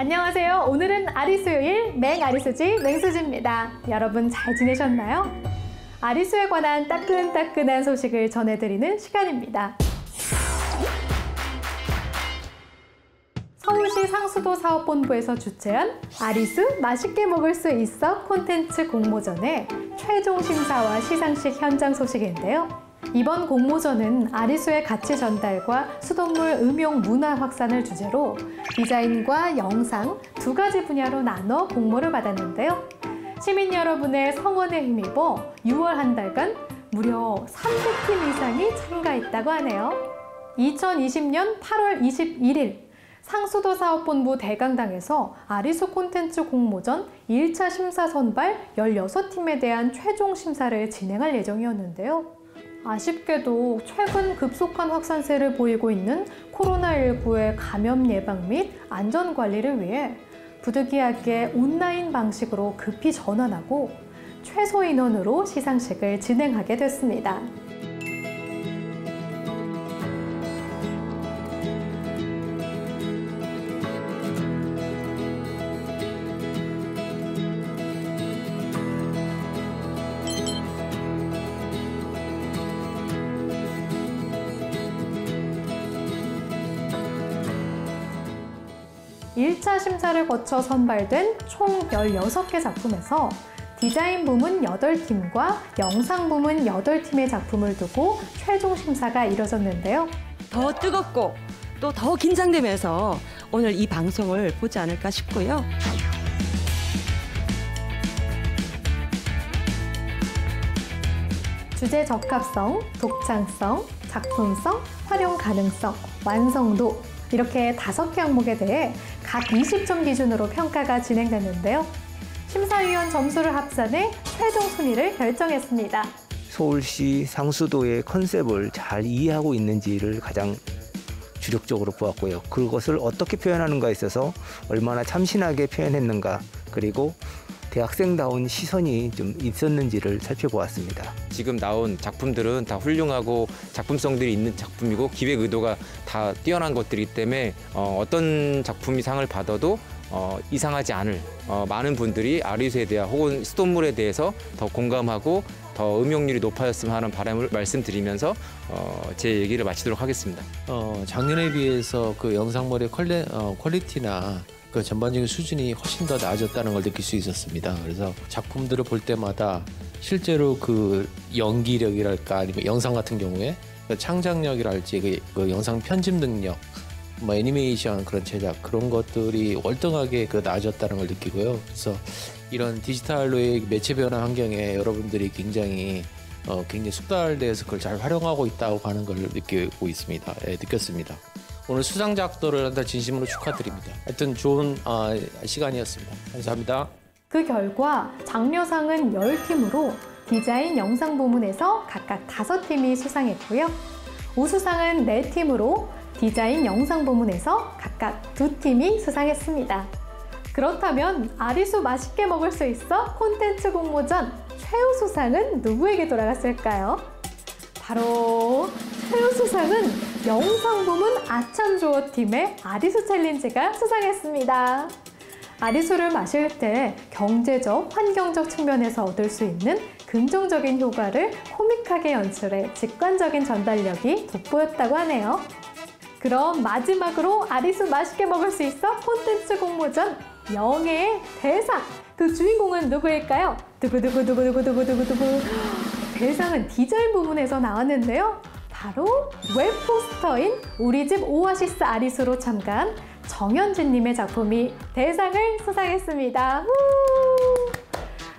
안녕하세요. 오늘은 아리수요일 맹아리수지 맹수지입니다. 여러분 잘 지내셨나요? 아리수에 관한 따끈따끈한 소식을 전해드리는 시간입니다. 서울시 상수도 사업본부에서 주최한 아리수 맛있게 먹을 수 있어 콘텐츠 공모전의 최종 심사와 시상식 현장 소식인데요. 이번 공모전은 아리수의 가치 전달과 수돗물 음용 문화 확산을 주제로 디자인과 영상 두 가지 분야로 나눠 공모를 받았는데요. 시민 여러분의 성원에 힘입어 6월 한 달간 무려 300팀 이상이 참가했다고 하네요. 2020년 8월 21일 상수도 사업본부 대강당에서 아리수 콘텐츠 공모전 1차 심사 선발 16팀에 대한 최종 심사를 진행할 예정이었는데요. 아쉽게도 최근 급속한 확산세를 보이고 있는 코로나19의 감염 예방 및 안전 관리를 위해 부득이하게 온라인 방식으로 급히 전환하고 최소 인원으로 시상식을 진행하게 됐습니다. 1차 심사를 거쳐 선발된 총 16개 작품에서 디자인 부문 8팀과 영상 부문 8팀의 작품을 두고 최종 심사가 이뤄졌는데요. 더 뜨겁고 또 더 긴장되면서 오늘 이 방송을 보지 않을까 싶고요. 주제 적합성, 독창성, 작품성, 활용 가능성, 완성도 이렇게 다섯 개 항목에 대해 각 20점 기준으로 평가가 진행됐는데요. 심사위원 점수를 합산해 최종 순위를 결정했습니다. 서울시 상수도의 컨셉을 잘 이해하고 있는지를 가장 주력적으로 보았고요. 그것을 어떻게 표현하는가에 있어서 얼마나 참신하게 표현했는가 그리고 대학생다운 시선이 좀 있었는지를 살펴보았습니다. 지금 나온 작품들은 다 훌륭하고 작품성들이 있는 작품이고 기획 의도가 다 뛰어난 것들이기 때문에 어, 떤 작품이 상을 받아도 어, 이상하지 않을 어, 많은 분들이 아리수에 대한 혹은 수돗물에 대해서 더 공감하고 더 음용률이 높아졌으면 하는 바람을 말씀드리면서 어, 제 얘기를 마치도록 하겠습니다. 어, 작년에 비해서 그 영상물의 퀄리, 어, 퀄리티나 그 전반적인 수준이 훨씬 더 나아졌다는 걸 느낄 수 있었습니다. 그래서 작품들을 볼 때마다 실제로 그 연기력이랄까 아니면 영상 같은 경우에 그 창작력이랄지 그, 그 영상 편집 능력 뭐 애니메이션 그런 제작 그런 것들이 월등하게 그 나아졌다는 걸 느끼고요. 그래서 이런 디지털로의 매체 변화 환경에 여러분들이 굉장히 어, 굉장히 숙달돼서 그걸 잘 활용하고 있다고 하는 걸 느끼고 있습니다. 예, 느꼈습니다. 오늘 수상작들을 한다 진심으로 축하드립니다. 하여튼 좋은 어, 시간이었습니다. 감사합니다. 그 결과 장려상은 10팀으로 디자인 영상 부문에서 각각 5팀이 수상했고요. 우수상은 4팀으로 디자인 영상 부문에서 각각 2팀이 수상했습니다. 그렇다면 아리수 맛있게 먹을 수 있어 콘텐츠 공모전 최우수상은 누구에게 돌아갔을까요? 바로 최우수상은 영상 부문 아참조어 팀의 아리수 챌린지가 수상했습니다. 아리수를 마실 때 경제적, 환경적 측면에서 얻을 수 있는 긍정적인 효과를 코믹하게 연출해 직관적인 전달력이 돋보였다고 하네요. 그럼 마지막으로 아리수 맛있게 먹을 수 있어 콘텐츠 공모전 영예의 대상 그 주인공은 누구일까요? 두구두구두구두구두구두구두구 대상은 디자인 부분에서 나왔는데요. 바로 웹포스터인 우리 집 오아시스 아리수로 참가한 정현진님의 작품이 대상을 수상했습니다.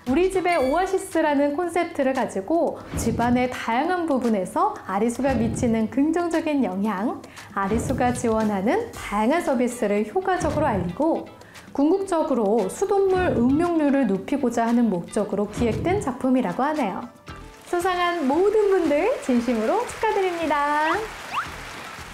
우리 집의 오아시스라는 콘셉트를 가지고 집안의 다양한 부분에서 아리수가 미치는 긍정적인 영향, 아리수가 지원하는 다양한 서비스를 효과적으로 알리고 궁극적으로 수돗물 음용률을 높이고자 하는 목적으로 기획된 작품이라고 하네요. 수상한 모든 분들 진심으로 축하드립니다.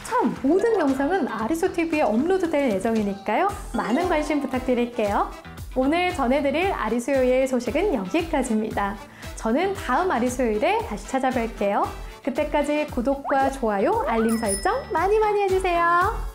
참, 모든 영상은 아리수TV에 업로드될 예정이니까요. 많은 관심 부탁드릴게요. 오늘 전해드릴 아리수요일 소식은 여기까지입니다. 저는 다음 아리수요일에 다시 찾아뵐게요. 그때까지 구독과 좋아요, 알림 설정 많이 많이 해주세요.